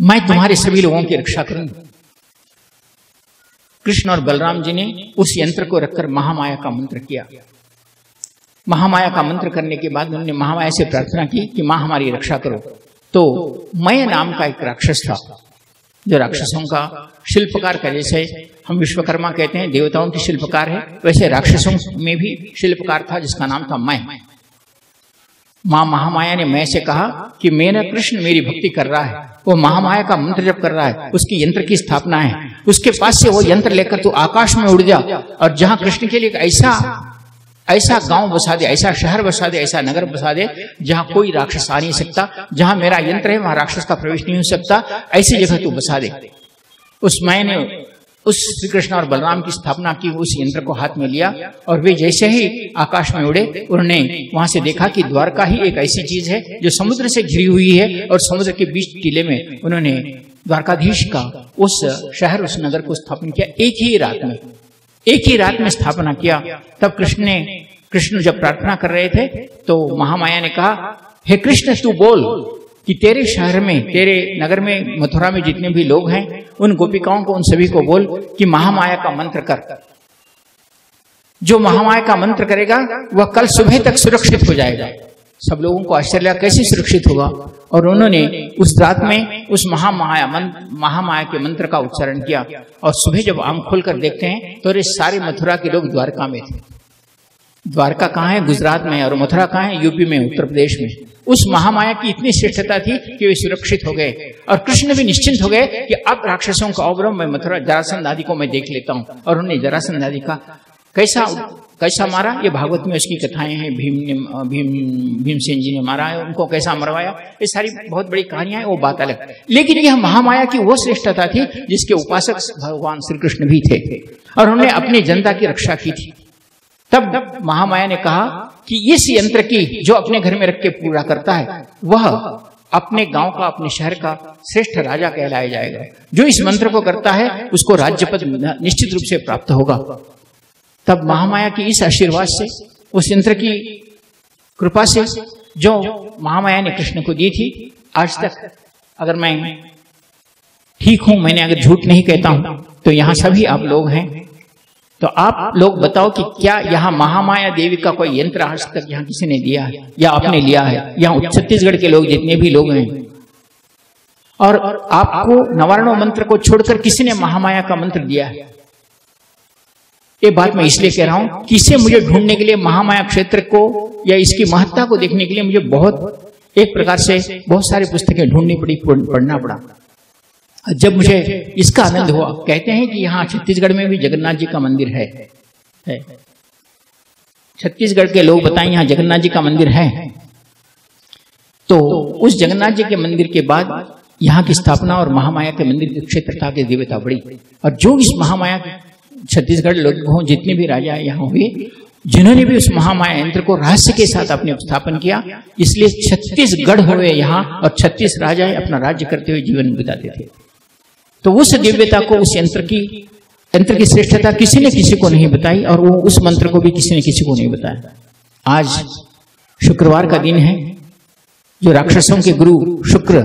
मैं तुम्हारे सभी लोगों की रक्षा करूँगा। कृष्ण और बलराम जी ने उस यंत्र को रखकर महामाया का मंत्र किया। महामाया का मंत्र करने के बाद उन्होंने महामाया से प्रार्थना की कि माँ हमारी रक्षा करो। तो मय नाम का एक राक्षस था। जो राक्षसों का शिल्पकार का जैसे हम विश्वकर्मा कहते हैं देवताओं की शिल्पकार है वैसे राक्षसों में भी शिल्पकार था जिसका नाम था मय। माँ महामाया ने मैं से कहा कि मेरा कृष्ण मेरी भक्ति कर रहा है। वो महामाया का मंत्र जब कर रहा है, उसकी यंत्र की स्थापना है। उसके पास से वो यंत्र लेकर तू आकाश में उड़ जा और जहाँ कृष्ण के लिए एक ऐसा ऐसा गाँव बसा दे, ऐसा शहर बसा दे, ऐसा नगर बसा दे, जहाँ कोई राक्षस आ नहीं सकता, जहाँ मेरा यंत्र है, वहाँ राक्षस का प्रवेश नहीं हो सकता, ऐसी जगह तू बसा दे। उस मैंने उस श्री कृष्ण और बलराम की स्थापना की, उस यंत्र को हाथ में लिया और वे जैसे ही आकाश में उड़े, उन्होंने वहाँ से देखा कि द्वारका ही एक ऐसी चीज़ है जो समुद्र से घिरी हुई है और समुद्र के बीच टीले में उन्होंने द्वारकाधीश का उस शहर, उस नगर को स्थापन किया एक ही रात में। एक ही रात में स्थापना किया। तब कृष्ण ने, कृष्ण जब प्रार्थना कर रहे थे तो महामाया ने कहा, हे कृष्ण, तू बोल कि तेरे शहर में, तेरे नगर में, मथुरा में जितने भी लोग हैं, उन गोपिकाओं को, उन सभी को बोल कि महामाया का मंत्र कर। जो महामाया का मंत्र करेगा, वह कल सुबह तक सुरक्षित हो जाएगा। सब लोगों को आश्चर्य कैसे सुरक्षित होगा? और उन्होंने उस रात में उस महामाया महामाया के मंत्र का उच्चारण किया। और सुबह जब आम खोलकर देखते हैं तो अरे सारे मथुरा के लोग द्वारका में थे। द्वारका कहाँ है? गुजरात में और मथुरा कहाँ है? यूपी में, उत्तर प्रदेश में। उस महामाया की इतनी श्रेष्ठता थी कि वे सुरक्षित हो गए। और कृष्ण भी निश्चिंत हो गए कि अब राक्षसों का अवरम मैं मथुरा, जरासंध आदि को मैं देख लेता हूँ। और उन्हें जरासंध आदि का कैसा कैसा मारा? ये भागवत में उसकी कथाएँ हैं, भीम ने, भीम, भीमसेन जी ने मारा है, उनको कैसा मरवाया? ये सारी बहुत बड़ी कहानियाँ हैं, वो बात अलग। लेकिन यह महामाया की वो श्रेष्ठता थी जिसके उपासक भगवान श्री कृष्ण भी थे। और उन्होंने अपनी जनता की रक्षा की थी। तब महामाया ने कहा कि इस यंत्र की जो अपने घर में रख के पूरा करता है, वह अपने गाँव का, अपने शहर का श्रेष्ठ राजा कहलाया जाएगा। जो इस मंत्र को करता है, उसको राज्य पद निश्चित रूप से प्राप्त होगा। तब महामाया की इस आशीर्वाद से, उस यंत्र की कृपा से जो महामाया ने कृष्ण को दी थी, आज तक अगर मैं ठीक हूँ, मैंने अगर झूठ नहीं कहता हूँ तो यहाँ सभी आप लोग हैं। तो आप लोग बताओ कि क्या यहाँ महामाया देवी का कोई यंत्र आज तक यहाँ किसी ने दिया है? या आपने लिया है? यहाँ छत्तीसगढ़ के लोग जितने भी लोग हैं। और आपको नवारणो मंत्र को छोड़कर किसी ने महामाया का मंत्र दिया है? ये बात मैं इसलिए कह रहा हूँ कि इसे मुझे ढूँढने के लिए महामाया क्षेत्र को या इसकी महत्ता को देखने के लिए मुझे बहुत एक प्रकार से बहुत सारी पुस्तकें ढूंढनी पड़ी पढ़ना पड़ा। जब मुझे इसका आनंद हुआ कहते हैं कि यहाँ छत्तीसगढ़ में भी जगन्नाथ जी का मंदिर है, है। छत्तीसगढ़ के लोग बताएँ यहाँ जगन्नाथ जी का मंदिर है। तो उस जगन्नाथ जी के मंदिर के बाद यहाँ की स्थापना और महामाया के मंदिर की क्षेत्रता की दिव्यता बढ़ी और जो इस महामाया छत्तीसगढ़ लोग हों जितने भी राजा यहाँ हुए जिन्होंने भी उस महामाया यंत्र को रहस्य के साथ अपने स्थापन किया इसलिए छत्तीसगढ़ हुए यहाँ और छत्तीस राजा अपना राज्य करते हुए जीवन बिताते थे। तो उस दिव्यता को, उस यंत्र की यंत्र की श्रेष्ठता किसी ने किसी को नहीं बताई और वो उस मंत्र को भी किसी ने किसी को नहीं बताया। आज शुक्रवार का दिन है, जो राक्षसों के गुरु शुक्र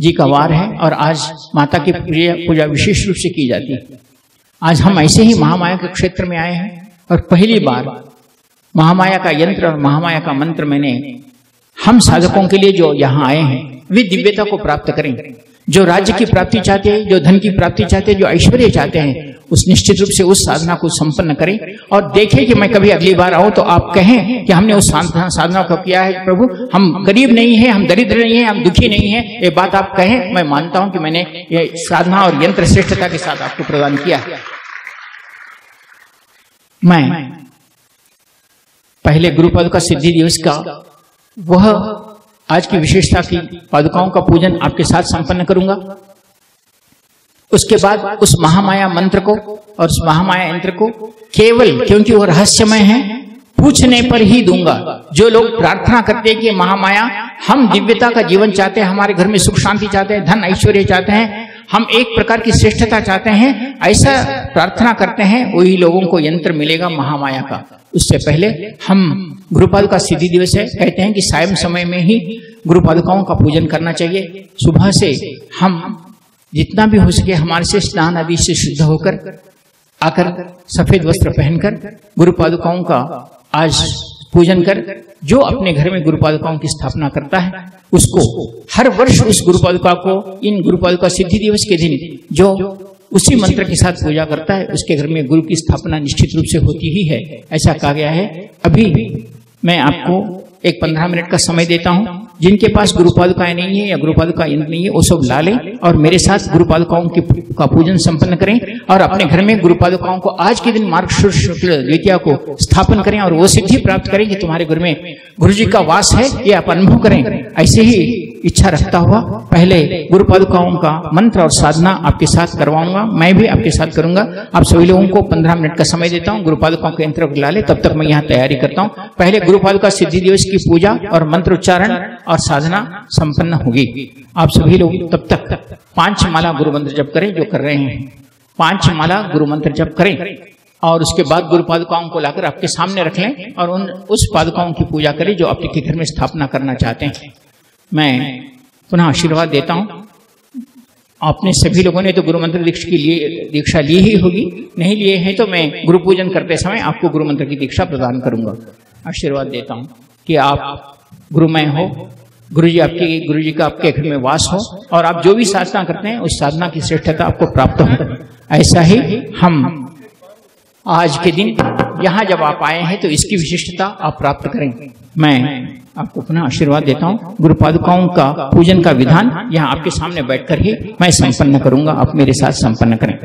जी का वार है और आज माता की पूजा विशेष रूप से की जाती है। आज हम ऐसे ही महामाया के क्षेत्र में आए हैं और पहली बार महामाया का यंत्र और महामाया का मंत्र मैंने हम साधकों के लिए जो यहाँ आए हैं, वे दिव्यता को प्राप्त करें जो राज्य की प्राप्ति चाहते हैं, जो धन की प्राप्ति चाहते हैं, जो ऐश्वर्य चाहते हैं, उस निश्चित रूप से उस साधना को संपन्न करें और देखें कि मैं कभी अगली बार आऊँ तो आप कहें कि हमने उस साधना को किया है, प्रभु, हम गरीब नहीं है, हम दरिद्र नहीं है, हम दुखी नहीं है, ये बात आप कहें, मैं मानता हूँ कि मैंने ये साधना और यंत्र श्रेष्ठता के साथ आपको प्रदान किया मैं पहले गुरुपद का सिद्धि दिवस का, वह आज की विशेषता की पादुकाओं का पूजन आपके साथ संपन्न करूँगा। उसके बाद उस महामाया मंत्र को और उस महामाया यंत्र को केवल क्योंकि वो रहस्यमय है, पूछने पर ही दूँगा। जो लोग प्रार्थना करते हैं कि महामाया, हम दिव्यता का जीवन चाहते हैं, हमारे घर में सुख शांति चाहते हैं, धन ऐश्वर्य चाहते हैं, हम एक प्रकार की श्रेष्ठता चाहते हैं, ऐसा प्रार्थना करते हैं, वही लोगों को यंत्र मिलेगा महामाया का। उससे पहले हम गुरुपाद का सिद्धि दिवस है। कहते हैं कि सायं समय में ही गुरु पादुकाओं का पूजन करना चाहिए। सुबह से हम जितना भी हो सके हमारे से स्नान आदि से शुद्ध होकर, आकर सफ़ेद वस्त्र पहनकर गुरु पादुकाओं का आज पूजन कर, जो अपने घर में गुरु पादुकाओं की स्थापना करता है, उसको हर वर्ष उस गुरु पादुका को, इन गुरु पादुका सिद्धि दिवस के दिन जो उसी मंत्र के साथ पूजा करता है, उसके घर में गुरु की स्थापना निश्चित रूप से होती ही है। ऐसा कहा गया है। अभी मैं आपको एक पंद्रह मिनट का समय देता हूँ। जिनके पास गुरुपादुकाएँ नहीं है या गुरुपालुका इंद्र नहीं है, वो सब ला लें और मेरे साथ गुरुपालुकाओं के की पूजन संपन्न करें और अपने घर में गुरुपालुकाओं को आज के दिन मार्ग शुक्ल द्वितीय को स्थापन करें और वो सिद्धि प्राप्त करें कि तुम्हारे घर में गुरु जी का वास है, ये आप अनुभव करें। ऐसे ही इच्छा रखता हुआ पहले गुरु पादुकाओं का मंत्र और साधना आपके साथ करवाऊँगा। मैं भी आपके साथ करूँगा। आप सभी लोगों को पंद्रह मिनट का समय देता हूँ। गुरु पादुकाओं के यंत्र ला ले तब तक मैं यहाँ तैयारी करता हूँ। पहले गुरु पादुका सिद्धि दिवस की पूजा और मंत्र उच्चारण और साधना संपन्न होगी। आप सभी लोग तब तक पाँच माला गुरु मंत्र जप करें जो कर रहे हैं। पाँच माला गुरु मंत्र जप करें और उसके बाद गुरु पादुकाओं को लाकर आपके सामने रख लें और उन उस पादुकाओं की पूजा करें जो आपके घर में स्थापना करना चाहते हैं। मैं पुनः आशीर्वाद देता हूँ। आपने सभी लोगों ने तो गुरु मंत्र दीक्षा की लिए, दीक्षा ली ही होगी, नहीं लिए हैं तो मैं गुरु पूजन करते समय आपको गुरु मंत्र की दीक्षा प्रदान करूँगा। आशीर्वाद देता हूँ कि आप गुरुमय हो गुरु जी आपकी गुरु जी का आपके घर में वास हो और आप जो भी साधना करते हैं, उस साधना की श्रेष्ठता आपको प्राप्त हो। ऐसा ही हम आज के दिन, यहाँ जब आप आए हैं तो इसकी विशिष्टता आप प्राप्त करें। मैं आपको अपना आशीर्वाद देता हूँ। गुरु पादुकाओं का पूजन का विधान यहाँ आपके सामने बैठकर ही मैं संपन्न करूँगा। आप मेरे साथ संपन्न करें।